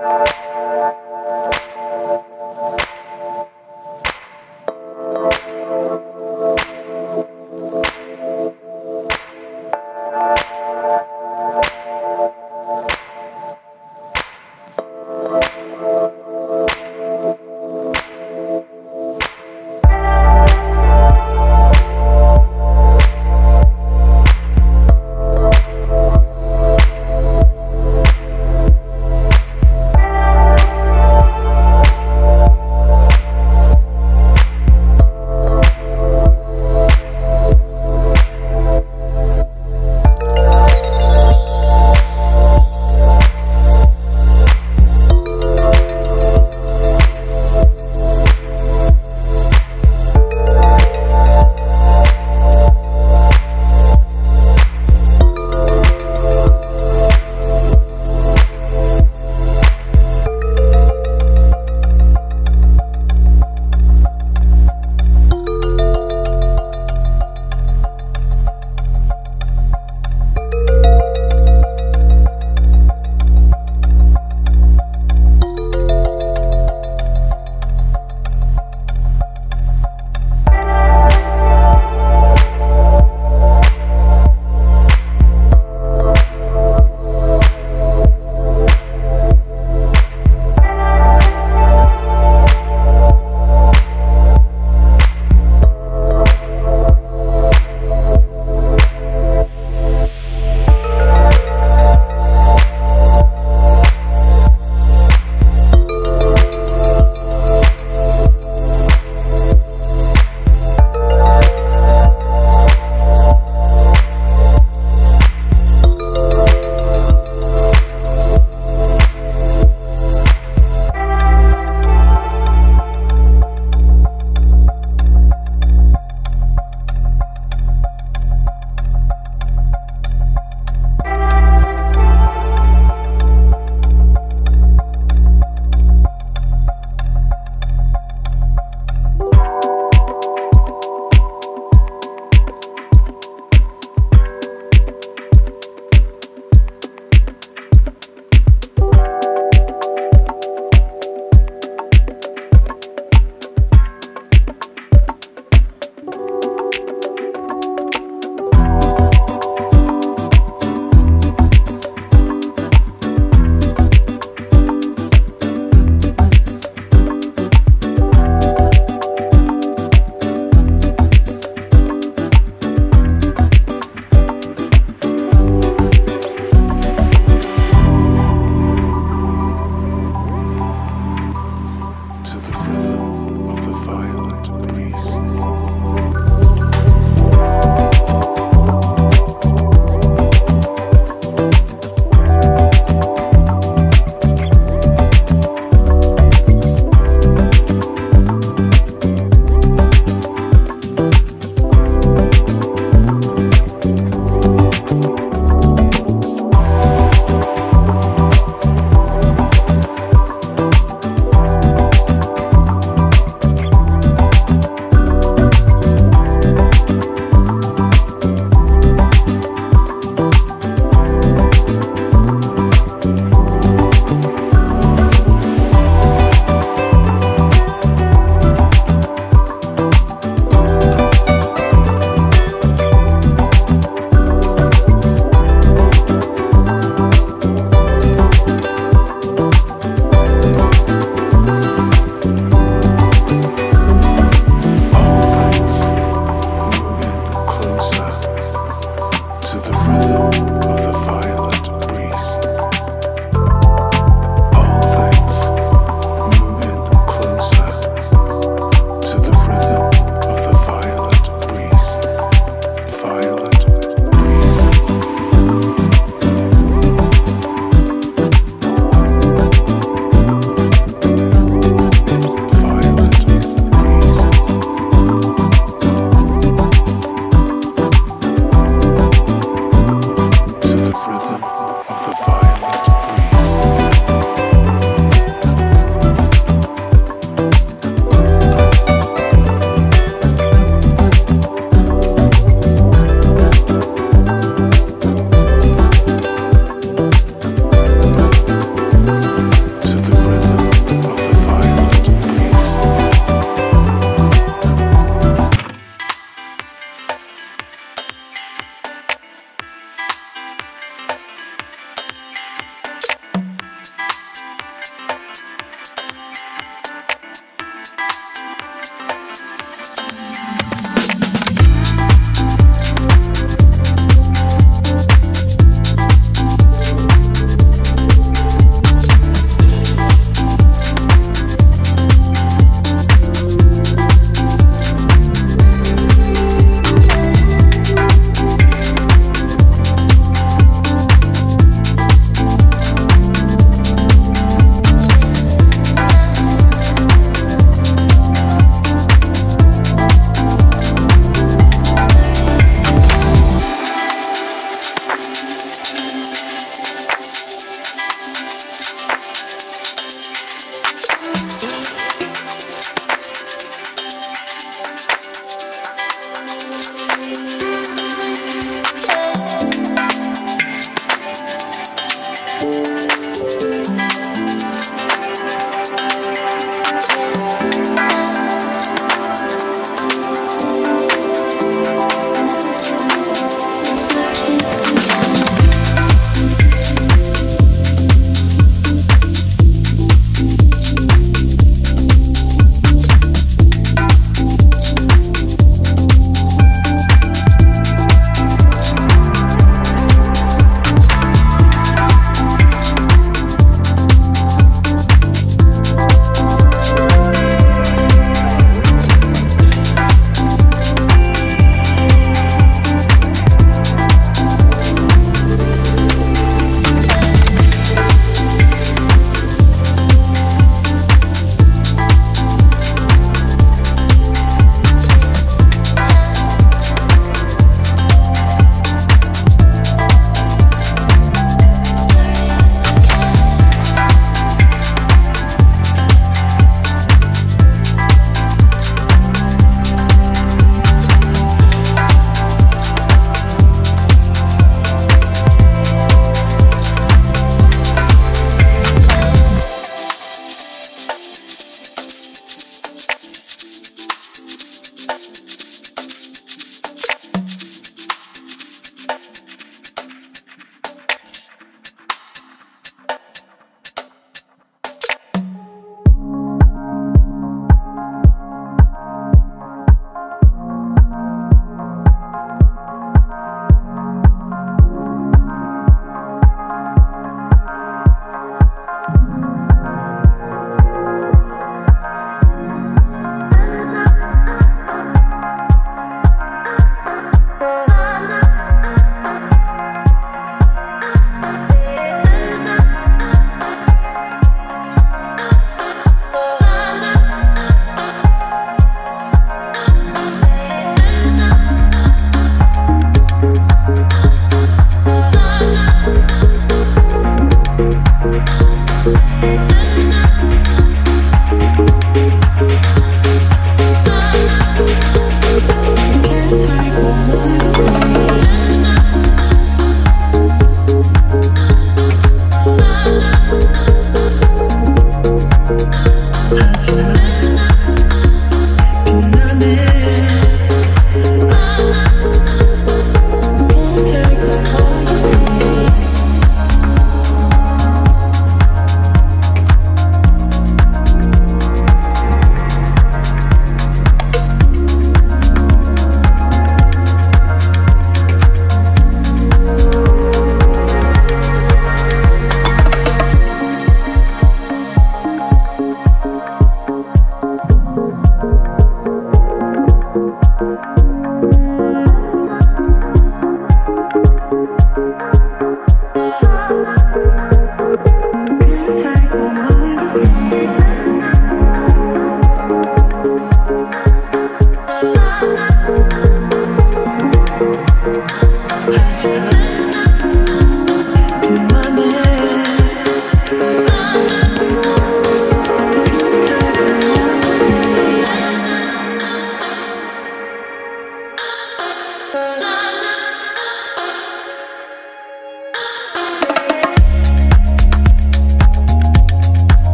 Música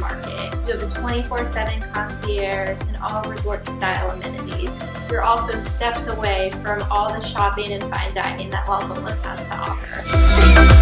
market. You have a 24-7 concierge and all resort-style amenities. You're also steps away from all the shopping and fine dining that Las Olas has to offer.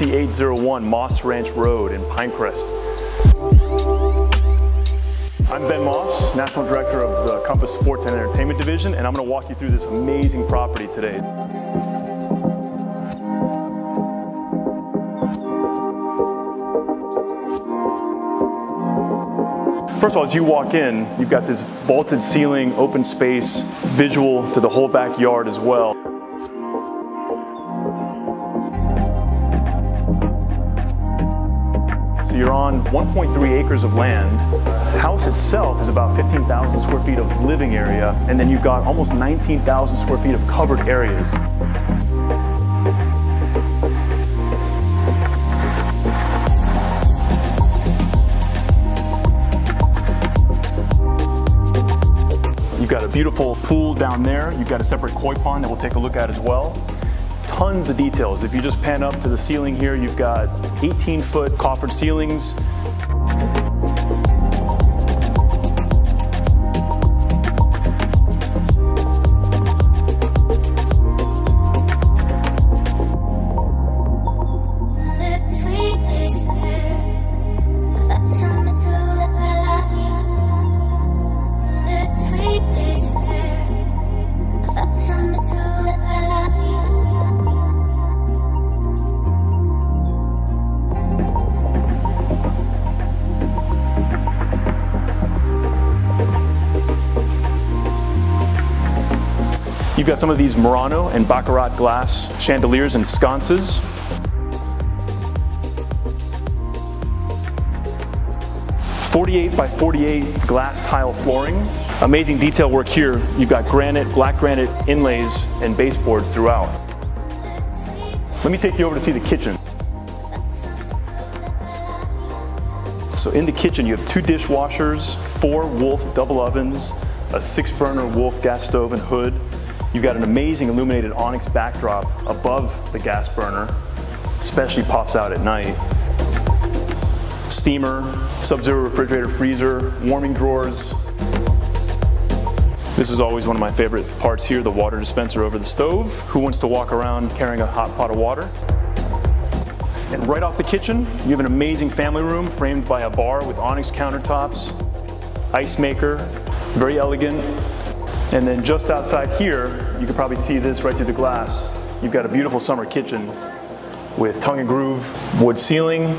5801 Moss Ranch Road in Pinecrest. I'm Ben Moss, National Director of the Compass Sports and Entertainment Division, and I'm going to walk you through this amazing property today. First of all, as you walk in, you've got this vaulted ceiling, open space, visual to the whole backyard as well. You're on 1.3 acres of land. The house itself is about 15,000 square feet of living area, and then you've got almost 19,000 square feet of covered areas. You've got a beautiful pool down there. You've got a separate koi pond that we'll take a look at as well. Tons of details. If you just pan up to the ceiling here, you've got 18 foot coffered ceilings. Some of these Murano and Baccarat glass chandeliers and sconces. Forty-eight by forty-eight glass tile flooring. Amazing detail work here. You've got granite, black granite inlays and baseboards throughout. Let me take you over to see the kitchen. So in the kitchen, you have two dishwashers, four Wolf double ovens, a six burner Wolf gas stove and hood. You've got an amazing illuminated onyx backdrop above the gas burner, especially pops out at night. Steamer, sub-zero refrigerator freezer, warming drawers. This is always one of my favorite parts here, the water dispenser over the stove. Who wants to walk around carrying a hot pot of water? And right off the kitchen, you have an amazing family room framed by a bar with onyx countertops, ice maker, very elegant. And then just outside here, you can probably see this right through the glass. You've got a beautiful summer kitchen with tongue and groove wood ceiling,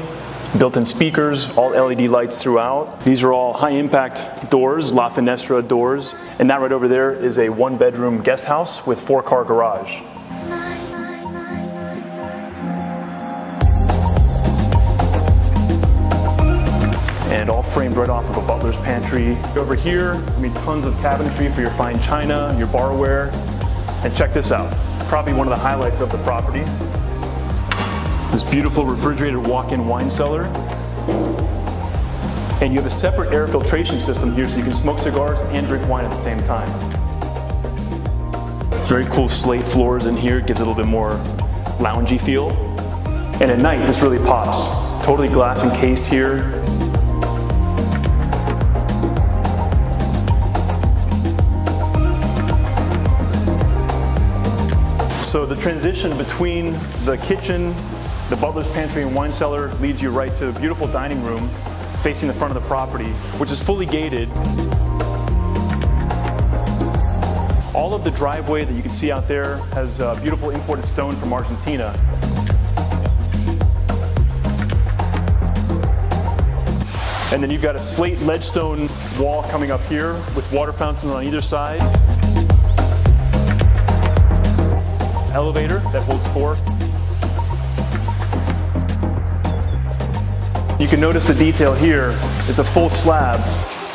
built-in speakers, all LED lights throughout. These are all high impact doors, La Finestra doors. And that right over there is a one bedroom guest house with four car garage. and all framed right off of a butler's pantry. Over here, I mean, tons of cabinetry for your fine china, your barware. And check this out, probably one of the highlights of the property. This beautiful refrigerated walk-in wine cellar. And you have a separate air filtration system here so you can smoke cigars and drink wine at the same time. Very cool slate floors in here, gives it a little bit more loungy feel. And at night, this really pops. Totally glass encased here, So the transition between the kitchen, the butler's pantry and wine cellar leads you right to a beautiful dining room facing the front of the property, which is fully gated. All of the driveway that you can see out there has uh, beautiful imported stone from Argentina. And then you've got a slate ledgestone wall coming up here with water fountains on either side. Elevator that holds four. You can notice the detail here. It's a full slab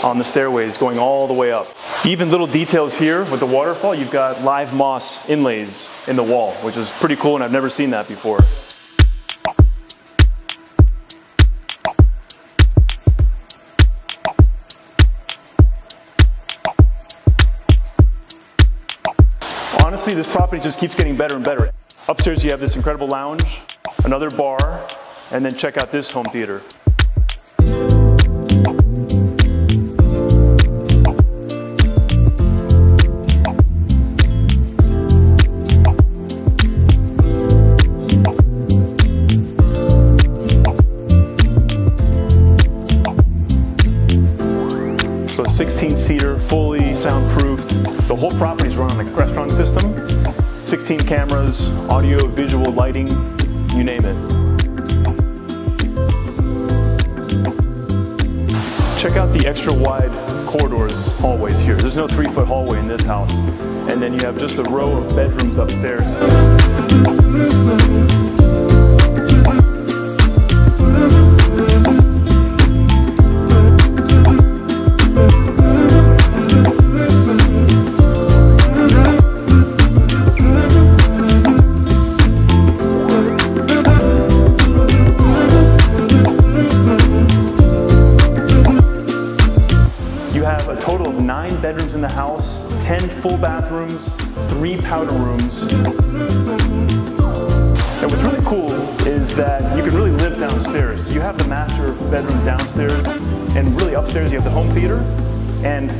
on the stairways going all the way up. Even little details here with the waterfall, you've got live moss inlays in the wall, which is pretty cool and I've never seen that before. honestly, this property just keeps getting better and better. Upstairs you have this incredible lounge, another bar, and then check out this home theater. So 16 seater, fully soundproofed. The whole property is run on the 16 cameras, audio, visual, lighting, you name it. Check out the extra wide corridors, hallways here. There's no three foot hallway in this house. And then you have just a row of bedrooms upstairs.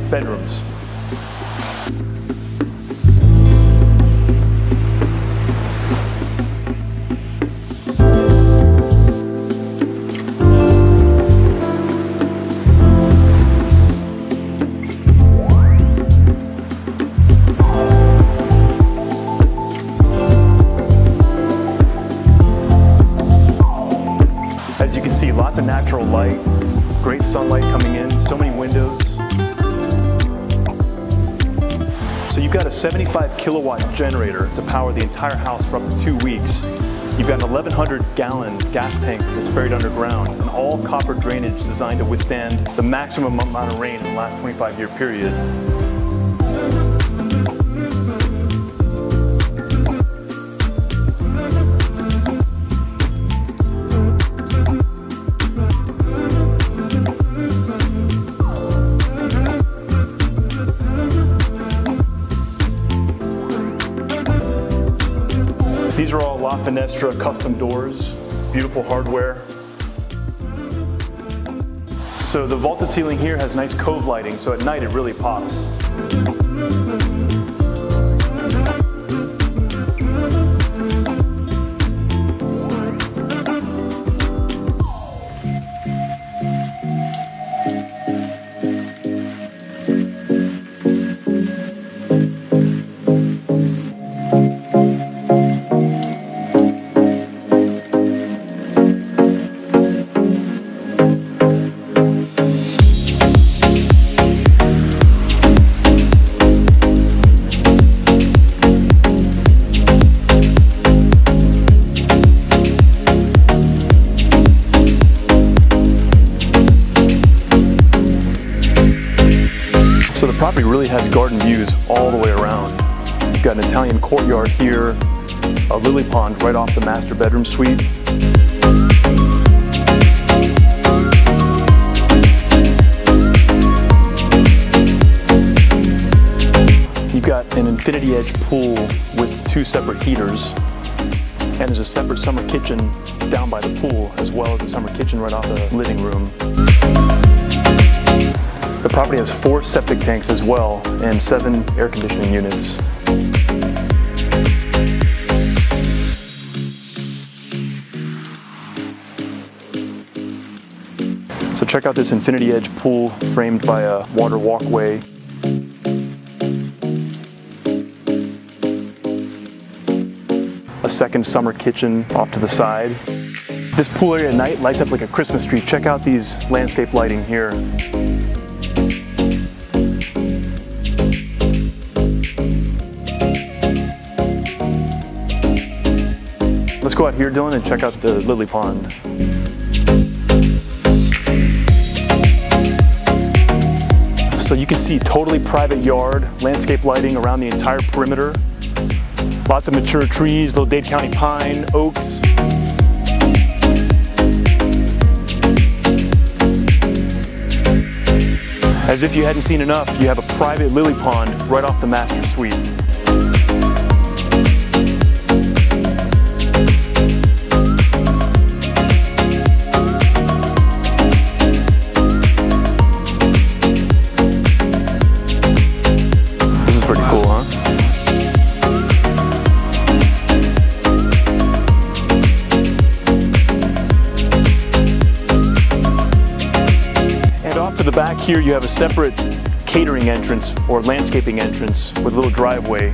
Bedrooms. Entire house for up to two weeks. You've got an 1100 gallon gas tank that's buried underground and all copper drainage designed to withstand the maximum amount of rain in the last 25 year period. Finestra custom doors, beautiful hardware. So the vaulted ceiling here has nice cove lighting, so at night it really pops. Property really has garden views all the way around. You've got an Italian courtyard here, a lily pond right off the master bedroom suite. You've got an infinity edge pool with two separate heaters. And there's a separate summer kitchen down by the pool, as well as a summer kitchen right off the living room. The property has four septic tanks as well and seven air conditioning units. So check out this Infinity Edge pool framed by a water walkway. A second summer kitchen off to the side. This pool area at night lights up like a Christmas tree. Check out these landscape lighting here. Go out here, Dylan, and check out the lily pond. So you can see totally private yard, landscape lighting around the entire perimeter. Lots of mature trees, little Dade County pine, oaks. As if you hadn't seen enough, you have a private lily pond right off the master suite. Here, you have a separate catering entrance or landscaping entrance with a little driveway.